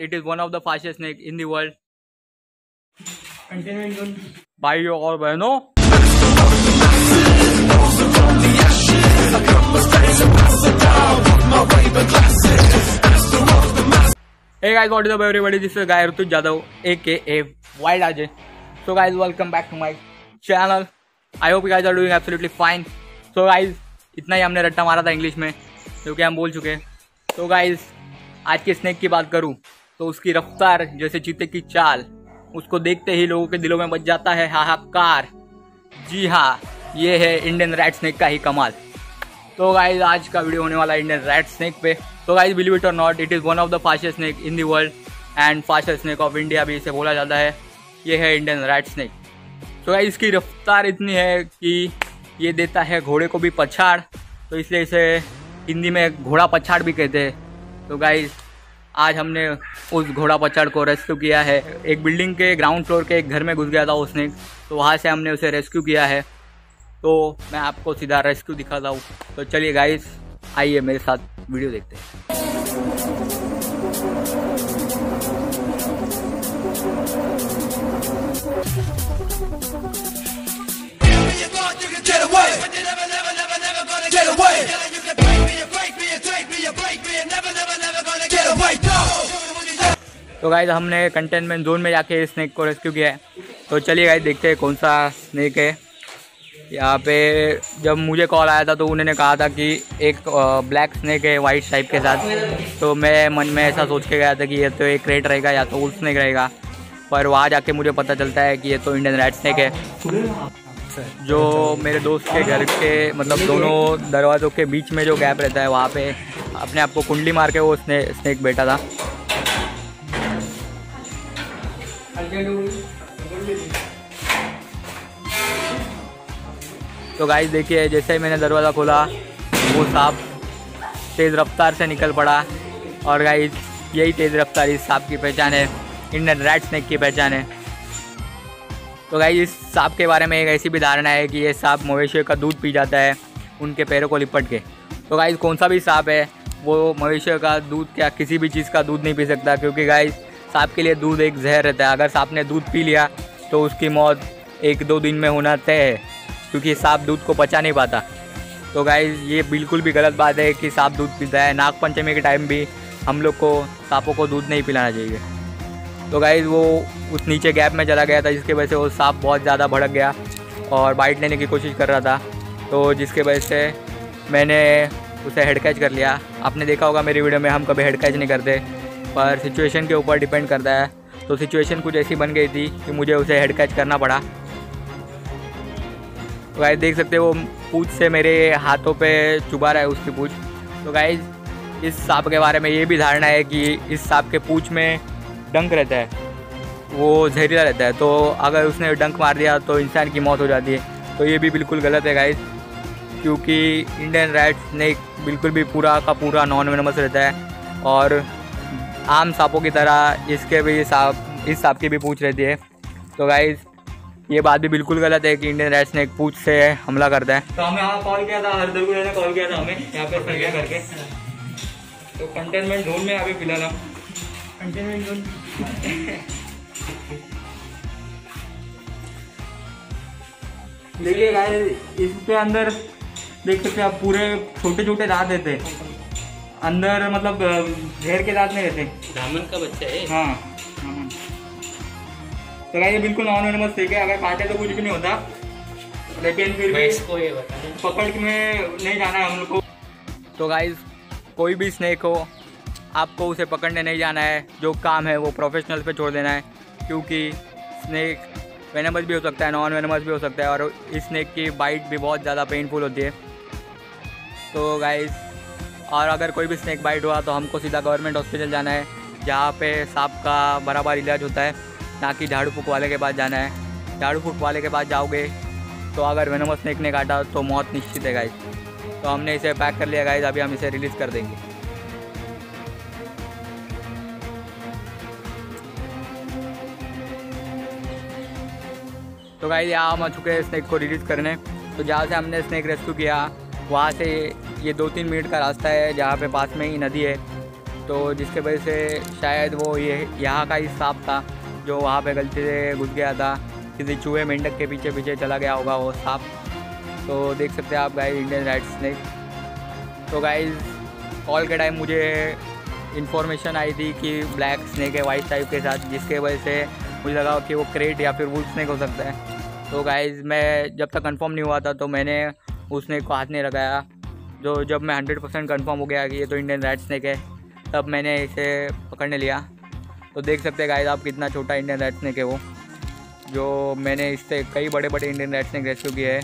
It is one of the fastest snake in the world. भाइयों और बहनों Hey guys, what is up everybody? This is Guy Rutu Jadhav, aka Wild Ajay. So guys, welcome back to my channel. I hope you guys are doing absolutely fine. So guys, इतना ही हमने रट्टा मारा था English में जो कि हम बोल चुके हैं तो गाइज़ आज के स्नेक की बात करूँ तो उसकी रफ्तार जैसे चीते की चाल, उसको देखते ही लोगों के दिलों में बच जाता है हाहाकार। जी हाँ ये है इंडियन रैट स्नेक का ही कमाल। तो गाइज़ आज का वीडियो होने वाला इंडियन रैट स्नेक पे। तो guys believe it or not it is one of the fastest snake in the world and fastest snake of India भी इसे बोला जाता है। ये है इंडियन रैट स्नेक तो गाइज़ इसकी रफ्तार इतनी है कि ये देता है घोड़े को भी पछाड़। तो इसलिए इसे हिंदी में घोड़ा पछाड़ भी कहते हैं। तो गाइज़ आज हमने उस घोड़ा पछाड़ को रेस्क्यू किया है। एक बिल्डिंग के ग्राउंड फ्लोर के एक घर में घुस गया था उसने तो वहाँ से हमने उसे रेस्क्यू किया है। तो मैं आपको सीधा रेस्क्यू दिखाता हूँ। तो चलिए गाइस आइए मेरे साथ वीडियो देखते हैं। Get away. तो गाइज़ हमने कंटेनमेंट जोन में जाके स्नैक को रेस्क्यू किया है। तो चलिए गाइज़ देखते हैं कौन सा स्नैक है। यहाँ पे जब मुझे कॉल आया था तो उन्होंने कहा था कि एक ब्लैक स्नैक है वाइट टाइप के साथ। तो मैं मन में ऐसा सोच के गया था कि ये तो एक रेड रहेगा या तो उल स्नैक रहेगा। पर वहाँ जाके मुझे पता चलता है कि ये तो इंडियन रेड स्नैक है। जो मेरे दोस्त के घर के मतलब दोनों दरवाज़ों के बीच में जो गैप रहता है वहाँ पे अपने आप को कुंडली मार के वो स्ने, स्नेक बैठा था। तो गाइस देखिए, जैसे ही मैंने दरवाज़ा खोला, वो सांप तेज़ रफ्तार से निकल पड़ा। और गाइस यही तेज़ रफ्तार इस सांप की पहचान है। इंडियन रेड स्नैक की पहचान है। तो गाइस इस सांप के बारे में एक ऐसी भी धारणा है कि ये सांप मवेशियों का दूध पी जाता है, उनके पैरों को लिपट के। तो गाइस कौन सा भी सांप है, वो मवेशियों का दूध क्या किसी भी चीज़ का दूध नहीं पी सकता, क्योंकि गाइस सांप के लिए दूध एक जहर रहता है। अगर सांप ने दूध पी लिया तो उसकी मौत एक दो दिन में होना तय है, क्योंकि सांप दूध को पचा नहीं पाता। तो गाइज़ ये बिल्कुल भी गलत बात है कि सांप दूध पीता है। नागपंचमी के टाइम भी हम लोग को सांपों को दूध नहीं पिलाना चाहिए। तो गाइज़ वो उस नीचे गैप में चला गया था, जिसकी वजह से वो सांप बहुत ज़्यादा भड़क गया और बाइट लेने की कोशिश कर रहा था। तो जिसके वजह से मैंने उसे हेड कैच कर लिया। आपने देखा होगा मेरी वीडियो में हम कभी हेड कैच नहीं करते। पर सिचुएशन के ऊपर डिपेंड करता है। तो सिचुएशन कुछ ऐसी बन गई थी कि मुझे उसे हेड कैच करना पड़ा। तो गाइज़ देख सकते हो वो पूछ से मेरे हाथों पे चुभा रहा है उसकी पूछ। तो गाइज़ इस सांप के बारे में ये भी धारणा है कि इस सांप के पूछ में डंक रहता है। वो जहरीला रहता है। तो अगर उसने डंक मार दिया तो इंसान की मौत हो जाती है। तो ये भी बिल्कुल गलत है गाइज़ क्योंकि इंडियन रैट स्नेक बिल्कुल भी पूरा का पूरा नॉन वेनमस रहता है। और आम सांपों की तरह इसके भी सांप इस सांप की भी पूछ रहती है। तो गाइज़ ये बात भी बिल्कुल गलत है कि इंडियन रैट स्नेक पूछ से हमला करता है। तो हमें यहाँ कॉल किया था हरदर गुड़े ने कॉल किया था हमें यहाँ पे सर्वे करके। तो कंटेनमेंट जोन में अभी फ़िलहाल हम कंटेनमेंट जोन देखिए गाइस इसके अंदर देख सकते आप पूरे छोटे छोटे दांत रहते हैं। अंदर मतलब घेर के दांत नहीं रहते। दामन का बच्चा है? हाँ। तो गाइस ये बिल्कुल नॉन वेनमस ठीक है अगर काटे तो कुछ भी नहीं होता। लेकिन फिर भी इसको ये पकड़ के में नहीं जाना है हम लोग को। तो गाइज़ कोई भी स्नेक हो आपको उसे पकड़ने नहीं जाना है। जो काम है वो प्रोफेशनल पे छोड़ देना है। क्योंकि स्नेक वेनमस भी हो सकता है नॉन वेनमस भी हो सकता है। और इस स्नेक की बाइट भी बहुत ज़्यादा पेनफुल होती है। तो गाइज़ और अगर कोई भी स्नैक बाइट हुआ तो हमको सीधा गवर्नमेंट हॉस्पिटल जाना है, जहाँ पे सांप का बराबर इलाज होता है, ना कि झाड़ू फूक वाले के पास जाना है। झाड़ू फूक वाले के पास जाओगे तो अगर वेनमस स्नैक ने काटा तो मौत निश्चित है गाइज़ तो हमने इसे पैक कर लिया गाइज़ अभी हम इसे रिलीज़ कर देंगे। तो गाइज़ यहाँ हम आ चुके हैं स्नैक को रिलीज़ करने। तो जहाँ से हमने स्नैक रेस्क्यू किया, वहाँ से ये दो तीन मिनट का रास्ता है जहाँ पे पास में ही नदी है। तो जिसके वजह से शायद वो ये यहाँ का ही सांप था जो वहाँ पे गलती से घुस गया था। किसी चूहे मेंढक के पीछे पीछे चला गया होगा वो सांप। तो देख सकते हैं आप गाइज़ इंडियन राइट स्नेक तो गाइज़ कॉल के टाइम मुझे इन्फॉर्मेशन आई थी कि ब्लैक स्नैक है वाइट टाइप के साथ, जिसके वजह से मुझे लगा कि वो क्रेट या फिर वुल स्नेक हो सकता है। तो गाइज़ मैं जब तक कंफर्म नहीं हुआ था तो मैंने उस स्नेक को हाथ नहीं लगाया। जो जब मैं हंड्रेड परसेंट कन्फर्म हो गया कि ये तो इंडियन रेड स्नेक है, तब मैंने इसे पकड़ने लिया। तो देख सकते हैं गाइज़ आप कितना छोटा इंडियन रेड स्नेक है वो, जो मैंने इससे कई बड़े बड़े इंडियन रेड स्नेक रेस्क्यू किए हैं।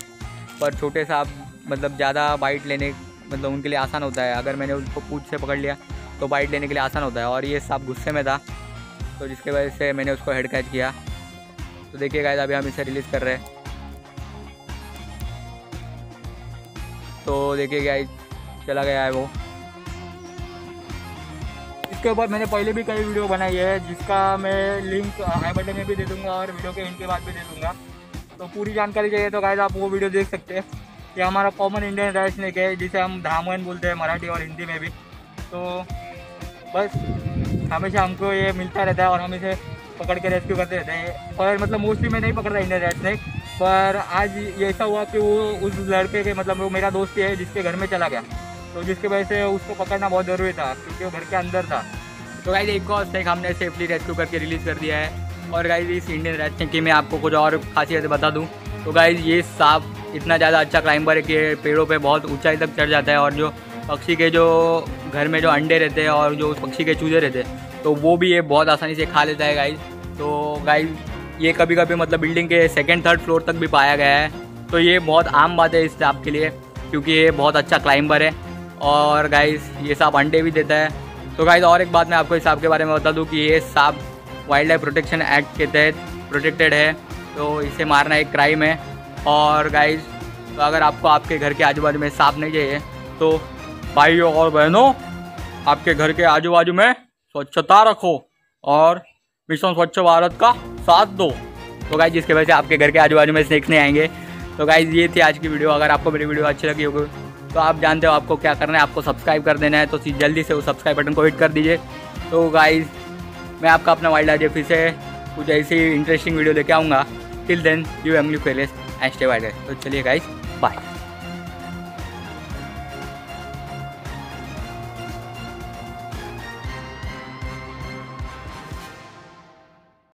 पर छोटे सांप मतलब ज़्यादा बाइट लेने मतलब उनके लिए आसान होता है। अगर मैंने उसको पूछ से पकड़ लिया तो बाइट लेने के लिए आसान होता है। और ये सांप गुस्से में था तो जिसके वजह से मैंने उसको हेड कैच किया। तो देखिए गाइस अभी हम इसे रिलीज़ कर रहे हैं। तो देखिए गाइस चला गया है वो। इसके ऊपर मैंने पहले भी कई वीडियो बनाई है, जिसका मैं लिंक आई बटन में भी दे दूँगा और वीडियो के इनके बाद भी दे दूँगा। तो पूरी जानकारी चाहिए तो गाइस आप वो वीडियो देख सकते हैं। ये हमारा कॉमन इंडियन राइस स्नेक है, जिसे हम धामन बोलते हैं मराठी और हिंदी में भी। तो बस, हमेशा हमको ये मिलता रहता है और हम इसे पकड़ के रेस्क्यू करते रहते हैं। और मतलब मोस्टली मैं नहीं पकड़ता इंडियन रेड स्नेक पर आज ये ऐसा हुआ कि वो उस लड़के के मतलब वो मेरा दोस्त ही, जिसके घर में चला गया। तो जिसकी वजह से उसको पकड़ना बहुत ज़रूरी था, क्योंकि वो घर के अंदर था। तो गाइज़ एक और स्नेक हमने सेफली रेस्क्यू करके रिलीज़ कर दिया है। और गाइज़ इस इंडियन स्नेक की मैं आपको कुछ और खासियत बता दूँ। तो गाइज़ ये सांप इतना ज़्यादा अच्छा क्लाइंबर है कि पेड़ों पे बहुत ऊंचाई तक चढ़ जाता है और जो पक्षी के जो घर में जो अंडे रहते हैं और जो पक्षी के चूजे रहते हैं तो वो भी ये बहुत आसानी से खा लेता है गाइज़ तो गाइज़ ये कभी कभी मतलब बिल्डिंग के सेकेंड थर्ड फ्लोर तक भी पाया गया है। तो ये बहुत आम बात है इस सांप के लिए, क्योंकि ये बहुत अच्छा क्लाइंबर है। और गाइज़ ये सांप अंडे भी देता है। तो गाइज़ और एक बात मैं आपको इस सांप के बारे में बता दूँ कि ये सांप वाइल्ड लाइफ प्रोटेक्शन एक्ट के तहत प्रोटेक्टेड है। तो इसे मारना एक क्राइम है। और गाइज़ तो अगर आपको आपके घर के आजू बाजू में सांप नहीं चाहिए तो भाइयों और बहनों, आपके घर के आजू बाजू में स्वच्छता रखो। और मिशन स्वच्छ भारत का साथ दो। तो गाइज़ जिसके वजह से आपके घर के आजू बाजू में स्नेक्स नहीं आएँगे। तो गाइज़ ये थी आज की वीडियो अगर आपको मेरी वीडियो अच्छी लगी होगी तो आप जानते हो आपको क्या करना है। आपको सब्सक्राइब कर देना है तो जल्दी से उस सब्सक्राइब बटन को हिट कर दीजिए। तो गाइज़ मैं आपका अपना वाइल्ड लाइफ फिर से कुछ ऐसी इंटरेस्टिंग वीडियो लेके आऊँगा। Till then you M you fellas and stay wild तो चलिए गाइज़ बाय